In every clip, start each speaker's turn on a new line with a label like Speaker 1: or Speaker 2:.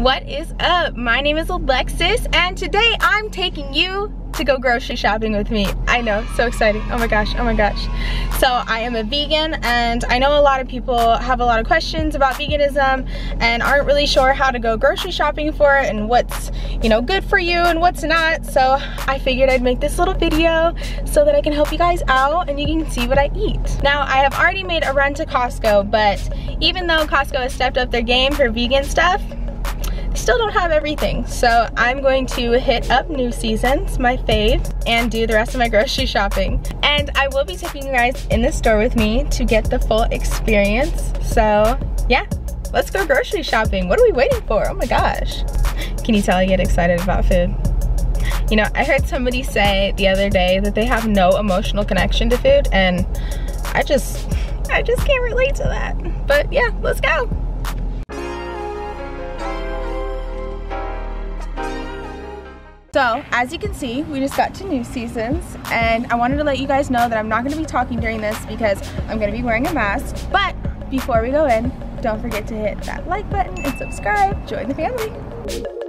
Speaker 1: What is up? My name is Elexis and today I'm taking you to go grocery shopping with me. I know, so exciting. Oh my gosh, oh my gosh. So I am a vegan and I know a lot of people have a lot of questions about veganism and aren't really sure how to go grocery shopping for it and what's, you know, good for you and what's not. So I figured I'd make this little video so that I can help you guys out and you can see what I eat. Now I have already made a run to Costco, but even though Costco has stepped up their game for vegan stuff, still don't have everything. So I'm going to hit up New Seasons, my fave, and do the rest of my grocery shopping. And I will be taking you guys in the store with me to get the full experience. So yeah, let's go grocery shopping. What are we waiting for? Oh my gosh. Can you tell I get excited about food? You know, I heard somebody say the other day that they have no emotional connection to food and I just, I just can't relate to that. But yeah, let's go. So, as you can see, we just got to New Seasons, and I wanted to let you guys know that I'm not to be talking during this because I'm to be wearing a mask. But before we go in, don't forget to hit that like button and subscribe. Join the family.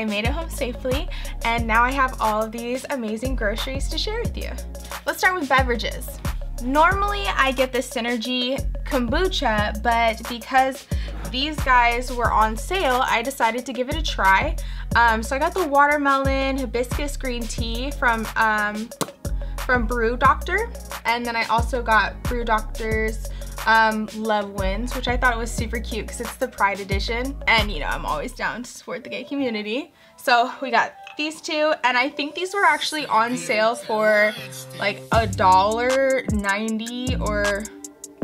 Speaker 1: I made it home safely and now I have all of these amazing groceries to share with you. Let's start with beverages. Normally I get the Synergy kombucha, but because these guys were on sale, I decided to give it a try. Um, so I got the watermelon hibiscus green tea from, um, from Brew Doctor. And then I also got Brew Doctor's um, Love Wins, which I thought was super cute because it's the Pride edition. And you know, I'm always down to support the gay community. So we got these two and I think these were actually on sale for like a dollar 90 or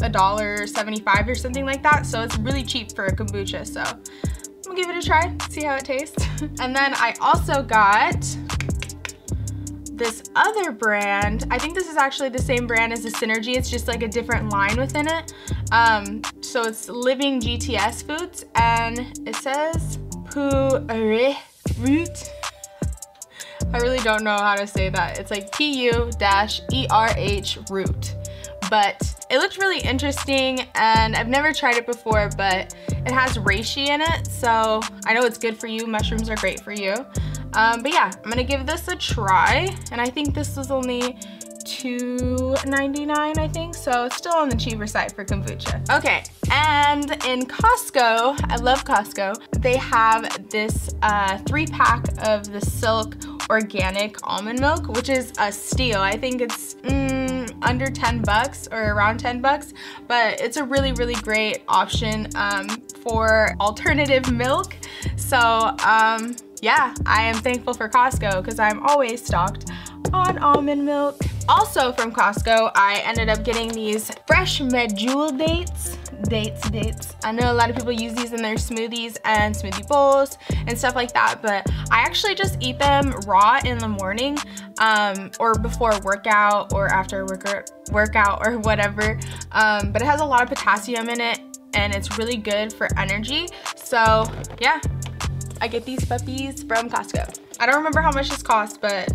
Speaker 1: a dollar 75 or something like that. So it's really cheap for a kombucha. So I'm gonna give it a try, see how it tastes. and then I also got this other brand. I think this is actually the same brand as the Synergy. It's just like a different line within it. Um, so it's Living GTS Foods and it says Pureh Root. I really don't know how to say that. It's like P-U-E-R-H root. But it looked really interesting and I've never tried it before, but it has reishi in it. So I know it's good for you. Mushrooms are great for you. Um, but yeah, I'm gonna give this a try. And I think this was only $2.99 I think so it's still on the cheaper side for kombucha okay and in Costco I love Costco they have this uh, three pack of the silk organic almond milk which is a steal I think it's mm, under 10 bucks or around 10 bucks but it's a really really great option um, for alternative milk so um, yeah, I am thankful for Costco because I'm always stocked on almond milk. Also from Costco, I ended up getting these fresh medjool dates. Dates, dates. I know a lot of people use these in their smoothies and smoothie bowls and stuff like that, but I actually just eat them raw in the morning um, or before workout or after work workout or whatever. Um, but it has a lot of potassium in it and it's really good for energy. So yeah, I get these puppies from Costco. I don't remember how much this cost, but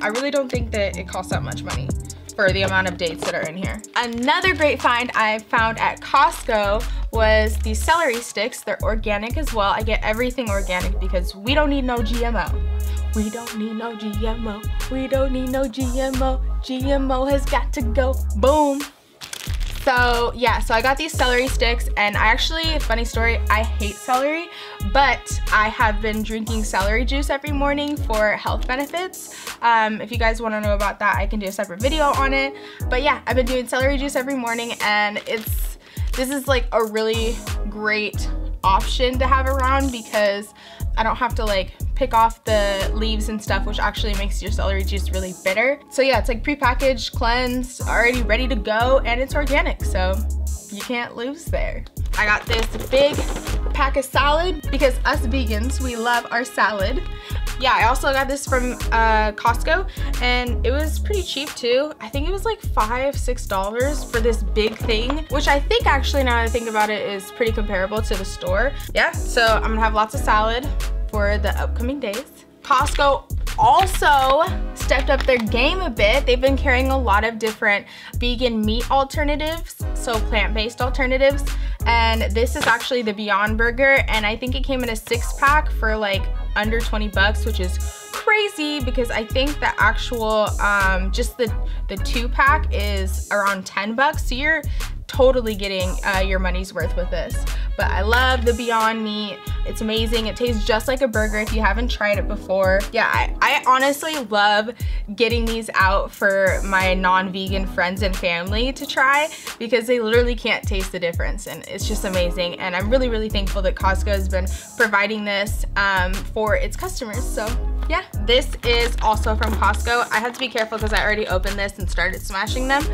Speaker 1: I really don't think that it costs that much money for the amount of dates that are in here. Another great find I found at Costco was these celery sticks. They're organic as well. I get everything organic because we don't need no GMO. We don't need no GMO. We don't need no GMO. GMO has got to go. Boom. So yeah, so I got these celery sticks and I actually, funny story, I hate celery, but I have been drinking celery juice every morning for health benefits. Um, if you guys wanna know about that, I can do a separate video on it. But yeah, I've been doing celery juice every morning and it's, this is like a really great option to have around because I don't have to like pick off the leaves and stuff, which actually makes your celery juice really bitter. So yeah, it's like prepackaged, cleansed, already ready to go, and it's organic, so you can't lose there. I got this big pack of salad because us vegans, we love our salad. Yeah, I also got this from uh, Costco and it was pretty cheap too. I think it was like five, six dollars for this big thing, which I think actually now that I think about it is pretty comparable to the store. Yeah, so I'm gonna have lots of salad for the upcoming days. Costco also stepped up their game a bit. They've been carrying a lot of different vegan meat alternatives, so plant-based alternatives. And this is actually the Beyond Burger, and I think it came in a six pack for like under 20 bucks, which is crazy because I think the actual, um, just the, the two pack is around 10 bucks. So you're totally getting uh, your money's worth with this. But I love the Beyond Meat. It's amazing. It tastes just like a burger if you haven't tried it before. Yeah, I, I honestly love getting these out for my non-vegan friends and family to try because they literally can't taste the difference and it's just amazing. And I'm really, really thankful that Costco has been providing this um, for its customers. So yeah, this is also from Costco. I had to be careful because I already opened this and started smashing them.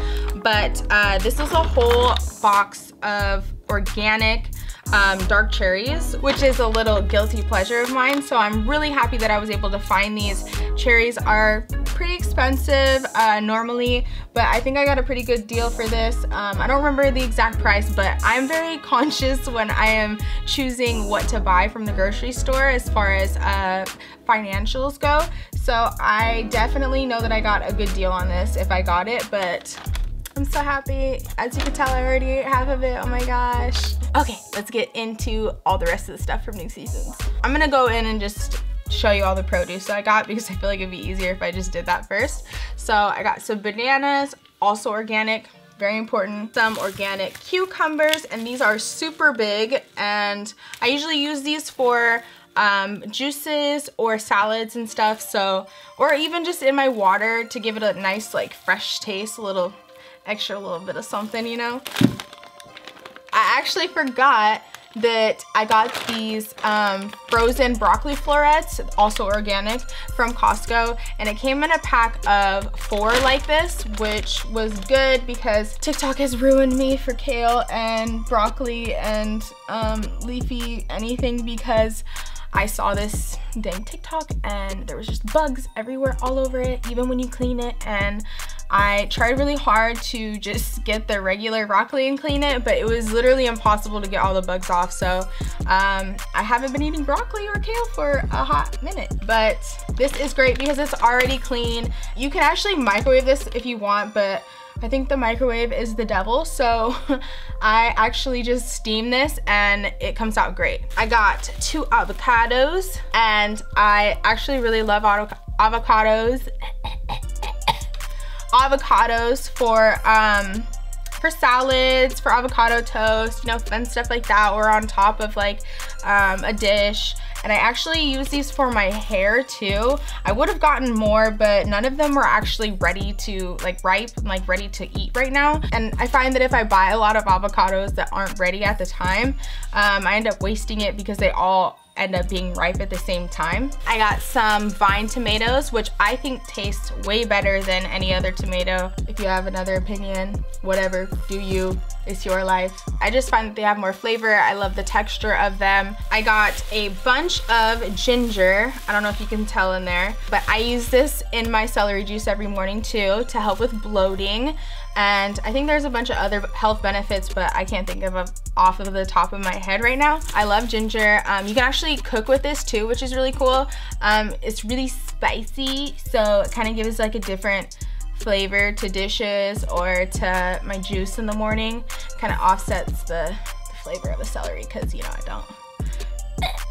Speaker 1: But uh, this is a whole box of organic um, dark cherries, which is a little guilty pleasure of mine. So I'm really happy that I was able to find these. Cherries are pretty expensive uh, normally, but I think I got a pretty good deal for this. Um, I don't remember the exact price, but I'm very conscious when I am choosing what to buy from the grocery store as far as uh, financials go. So I definitely know that I got a good deal on this if I got it, but I'm so happy. As you can tell, I already ate half of it. Oh my gosh. Okay, let's get into all the rest of the stuff from New Seasons. I'm gonna go in and just show you all the produce that I got because I feel like it'd be easier if I just did that first. So I got some bananas, also organic, very important. Some organic cucumbers, and these are super big, and I usually use these for um, juices or salads and stuff, so, or even just in my water to give it a nice like fresh taste, a little extra little bit of something, you know? I actually forgot that I got these um, frozen broccoli florets, also organic, from Costco. And it came in a pack of four like this, which was good because TikTok has ruined me for kale and broccoli and um, leafy anything because I saw this dang TikTok and there was just bugs everywhere all over it, even when you clean it. And I tried really hard to just get the regular broccoli and clean it, but it was literally impossible to get all the bugs off. So um, I haven't been eating broccoli or kale for a hot minute, but this is great because it's already clean. You can actually microwave this if you want, but I think the microwave is the devil, so I actually just steam this and it comes out great. I got two avocados and I actually really love avocados avocados for um, for salads, for avocado toast, you know, fun stuff like that, or on top of like um, a dish. And I actually use these for my hair too. I would have gotten more, but none of them were actually ready to like ripe, like ready to eat right now. And I find that if I buy a lot of avocados that aren't ready at the time, um, I end up wasting it because they all end up being ripe at the same time. I got some vine tomatoes, which I think taste way better than any other tomato. If you have another opinion, whatever, do you, it's your life. I just find that they have more flavor. I love the texture of them. I got a bunch of ginger. I don't know if you can tell in there, but I use this in my celery juice every morning too to help with bloating. And I think there's a bunch of other health benefits, but I can't think of off of the top of my head right now. I love ginger. Um, you can actually cook with this too, which is really cool. Um, it's really spicy, so it kind of gives like a different flavor to dishes or to my juice in the morning. Kind of offsets the, the flavor of a celery because, you know, I don't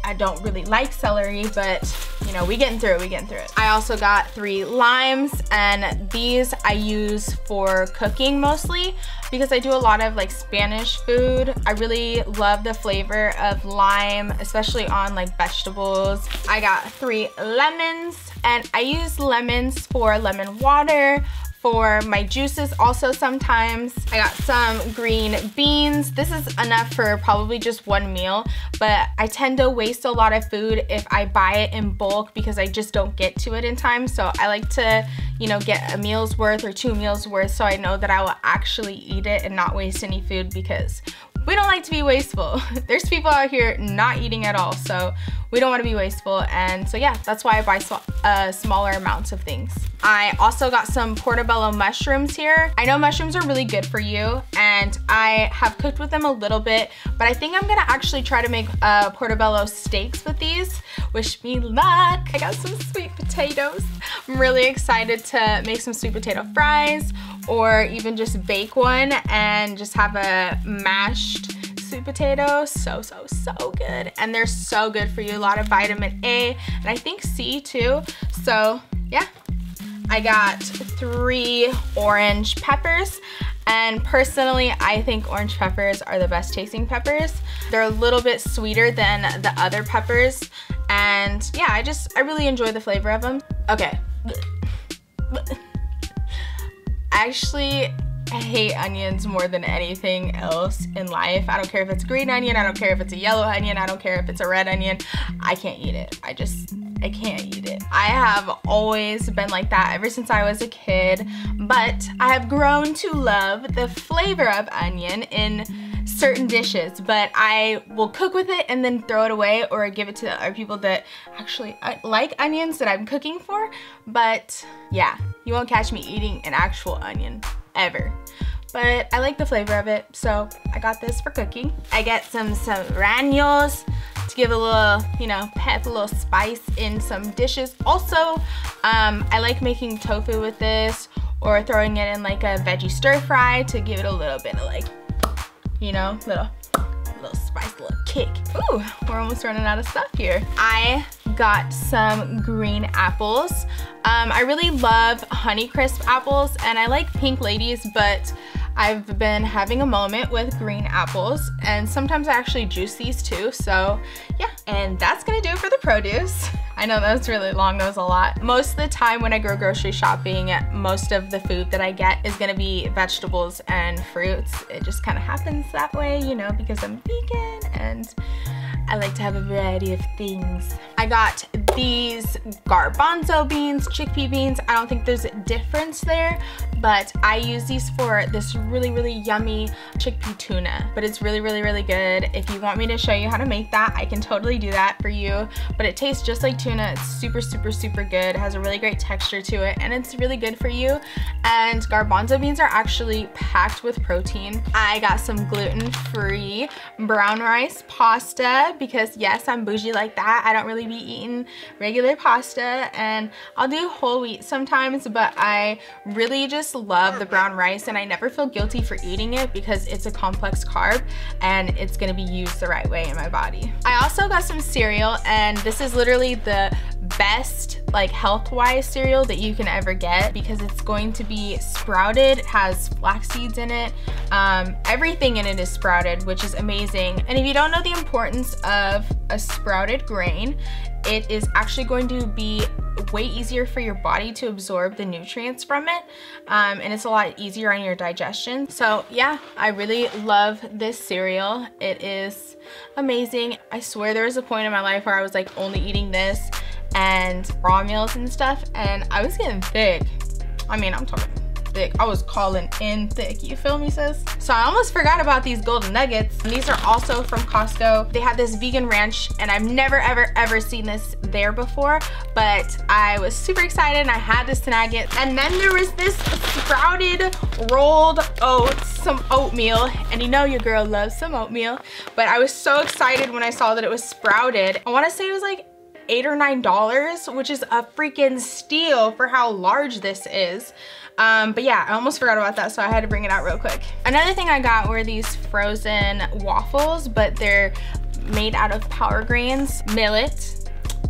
Speaker 1: I don't really like celery, but you know, we getting through it, we getting through it. I also got three limes and these I use for cooking mostly because I do a lot of like Spanish food. I really love the flavor of lime, especially on like vegetables. I got three lemons and I use lemons for lemon water, for my juices also sometimes. I got some green beans. This is enough for probably just one meal, but I tend to waste a lot of food if I buy it in bulk because I just don't get to it in time. So I like to, you know, get a meal's worth or two meals worth so I know that I will actually eat it and not waste any food because we don't like to be wasteful. There's people out here not eating at all, so we don't wanna be wasteful. And so yeah, that's why I buy uh, smaller amounts of things. I also got some portobello mushrooms here. I know mushrooms are really good for you and I have cooked with them a little bit, but I think I'm gonna actually try to make uh, portobello steaks with these. Wish me luck. I got some sweet potatoes. I'm really excited to make some sweet potato fries or even just bake one and just have a mashed sweet potato. So, so, so good. And they're so good for you. A lot of vitamin A and I think C too. So yeah, I got three orange peppers. And personally, I think orange peppers are the best tasting peppers. They're a little bit sweeter than the other peppers. And yeah, I just, I really enjoy the flavor of them. Okay. Actually, I hate onions more than anything else in life. I don't care if it's green onion, I don't care if it's a yellow onion, I don't care if it's a red onion. I can't eat it. I just, I can't eat it. I have always been like that ever since I was a kid, but I have grown to love the flavor of onion in certain dishes, but I will cook with it and then throw it away or give it to other people that actually uh, like onions that I'm cooking for. But yeah, you won't catch me eating an actual onion ever. But I like the flavor of it, so I got this for cooking. I get some serranos to give a little, you know, pep, a little spice in some dishes. Also, um, I like making tofu with this or throwing it in like a veggie stir fry to give it a little bit of like, you know, little little spice, little kick. Ooh, we're almost running out of stuff here. I got some green apples. Um, I really love Honeycrisp apples and I like Pink Ladies, but I've been having a moment with green apples and sometimes I actually juice these too. So yeah, and that's gonna do it for the produce. I know that was really long, that was a lot. Most of the time when I go grocery shopping, most of the food that I get is gonna be vegetables and fruits. It just kind of happens that way, you know, because I'm vegan and I like to have a variety of things. I got these garbanzo beans, chickpea beans. I don't think there's a difference there, but I use these for this really, really yummy chickpea tuna. But it's really, really, really good. If you want me to show you how to make that, I can totally do that for you. But it tastes just like tuna. It's super, super, super good. It has a really great texture to it, and it's really good for you. And garbanzo beans are actually packed with protein. I got some gluten-free brown rice pasta because yes, I'm bougie like that. I don't really be eating regular pasta and I'll do whole wheat sometimes, but I really just love the brown rice and I never feel guilty for eating it because it's a complex carb and it's gonna be used the right way in my body. I also got some cereal and this is literally the best like health-wise cereal that you can ever get because it's going to be sprouted, it has flax seeds in it, um, everything in it is sprouted, which is amazing. And if you don't know the importance of a sprouted grain, it is actually going to be way easier for your body to absorb the nutrients from it um, and it's a lot easier on your digestion. So yeah I really love this cereal. It is amazing. I swear there was a point in my life where I was like only eating this and raw meals and stuff and I was getting thick. I mean I'm talking thick. I was calling in thick, you feel me sis? So I almost forgot about these golden nuggets. And these are also from Costco. They had this vegan ranch and I've never ever ever seen this there before, but I was super excited and I had to snag it. And then there was this sprouted rolled oats, some oatmeal, and you know your girl loves some oatmeal, but I was so excited when I saw that it was sprouted. I wanna say it was like eight or nine dollars, which is a freaking steal for how large this is. Um, but yeah, I almost forgot about that, so I had to bring it out real quick. Another thing I got were these frozen waffles, but they're made out of power grains, millet,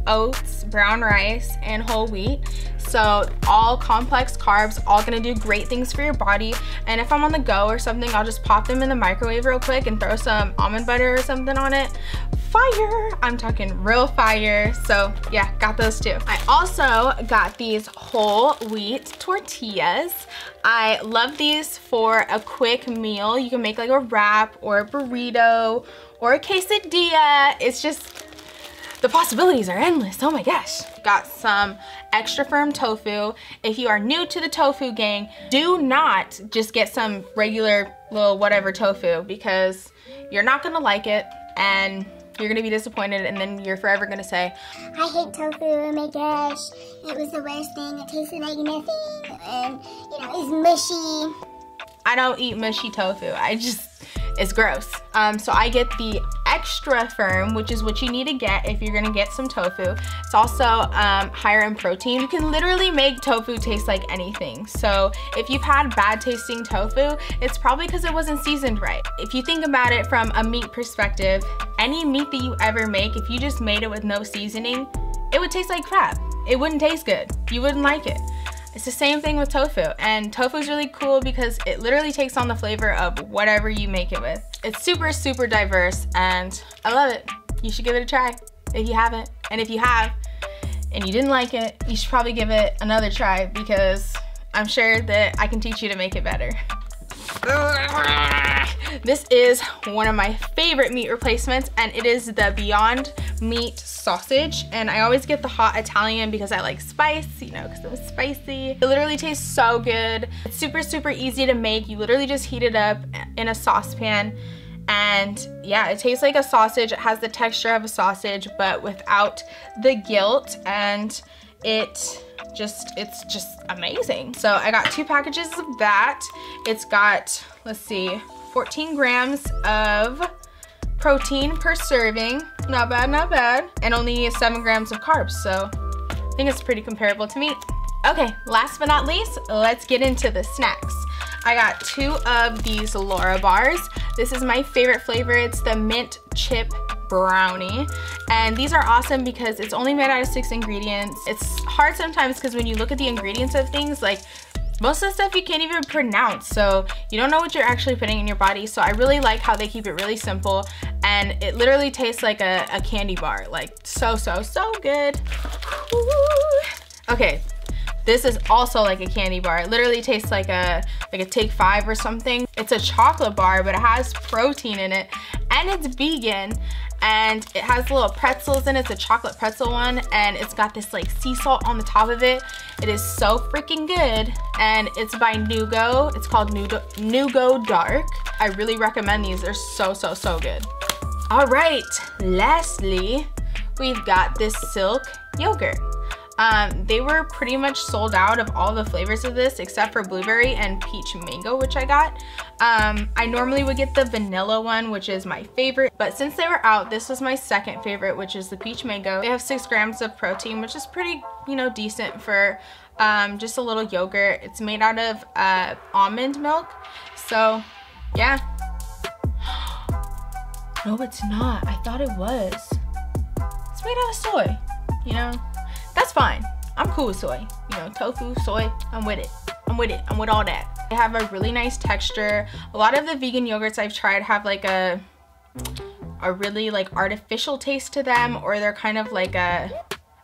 Speaker 1: oats, brown rice, and whole wheat. So all complex carbs, all gonna do great things for your body. And if I'm on the go or something, I'll just pop them in the microwave real quick and throw some almond butter or something on it. Fire! I'm talking real fire. So yeah, got those too. I also got these whole wheat tortillas. I love these for a quick meal. You can make like a wrap or a burrito or a quesadilla. It's just the possibilities are endless. Oh my gosh. Got some extra firm tofu. If you are new to the tofu gang, do not just get some regular little whatever tofu because you're not gonna like it and you're gonna be disappointed and then you're forever gonna say,
Speaker 2: I hate tofu, oh my gosh, it was the worst thing, it tasted like nothing, and you know, it's mushy.
Speaker 1: I don't eat mushy tofu. I just, it's gross. Um, so I get the extra firm, which is what you need to get if you're gonna get some tofu. It's also um, higher in protein. You can literally make tofu taste like anything. So if you've had bad tasting tofu, it's probably because it wasn't seasoned right. If you think about it from a meat perspective, any meat that you ever make, if you just made it with no seasoning, it would taste like crap. It wouldn't taste good. You wouldn't like it. It's the same thing with tofu. And tofu is really cool because it literally takes on the flavor of whatever you make it with. It's super, super diverse and I love it. You should give it a try if you haven't. And if you have and you didn't like it, you should probably give it another try because I'm sure that I can teach you to make it better. This is one of my favorite meat replacements and it is the Beyond Meat sausage. And I always get the hot Italian because I like spice, you know, because it was spicy. It literally tastes so good. It's super, super easy to make. You literally just heat it up in a saucepan and yeah it tastes like a sausage it has the texture of a sausage but without the guilt and it just it's just amazing. So i got two packages of that. It's got let's see 14 grams of protein per serving. Not bad not bad. And only seven grams of carbs so i think it's pretty comparable to meat. Okay last but not least let's get into the snacks. I got two of these Larabars. This is my favorite flavor. It's the mint chip brownie. And these are awesome because it's only made out of six ingredients. It's hard sometimes because when you look at the ingredients of things, like most of the stuff you can't even pronounce so you don't know what you're actually putting in your body so I really like how they keep it really simple and it literally tastes like a, a candy bar like so so so good Ooh. okay this is also like a candy bar. It literally tastes like a like a Take 5 or something. It's a chocolate bar, but it has protein in it and it's vegan and it has little pretzels in it. It's a chocolate pretzel one and it's got this like sea salt on the top of it. It is so freaking good and it's by Nugo. It's called Nugo, Nugo Dark. I really recommend these. They're so, so, so good. All right, lastly, we've got this silk yogurt. Um, they were pretty much sold out of all the flavors of this except for blueberry and peach mango, which I got. Um, I normally would get the vanilla one, which is my favorite, but since they were out, this was my second favorite, which is the peach mango. They have six grams of protein, which is pretty, you know, decent for um, just a little yogurt. It's made out of uh, almond milk, so yeah. no, it's not. I thought it was. It's made out of soy, you know? That's fine. I'm cool with soy. You know, tofu, soy, I'm with it. I'm with it. I'm with all that. They have a really nice texture. A lot of the vegan yogurts I've tried have like a a really like artificial taste to them or they're kind of like a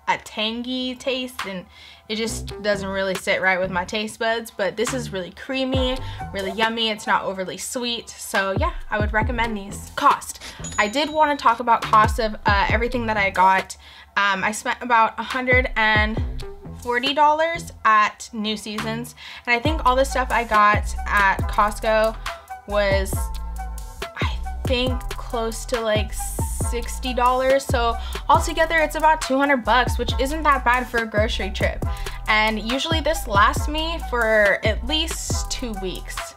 Speaker 1: a tangy taste and it just doesn't really sit right with my taste buds but this is really creamy really yummy it's not overly sweet so yeah I would recommend these cost I did want to talk about cost of uh, everything that I got um, I spent about $140 at New Seasons. And I think all the stuff I got at Costco was, I think, close to like $60. So altogether, it's about 200 bucks, which isn't that bad for a grocery trip. And usually this lasts me for at least two weeks.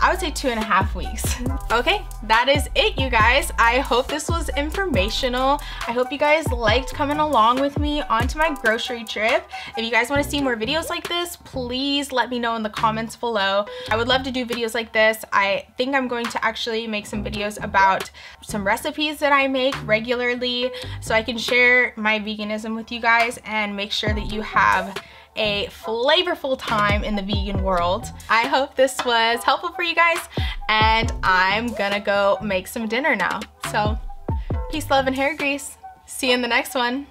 Speaker 1: I would say two and a half weeks. okay, that is it, you guys. I hope this was informational. I hope you guys liked coming along with me onto my grocery trip. If you guys want to see more videos like this, please let me know in the comments below. I would love to do videos like this. I think I'm going to actually make some videos about some recipes that I make regularly so I can share my veganism with you guys and make sure that you have a flavorful time in the vegan world. I hope this was helpful for you guys and I'm gonna go make some dinner now. So peace, love, and hair grease. See you in the next one.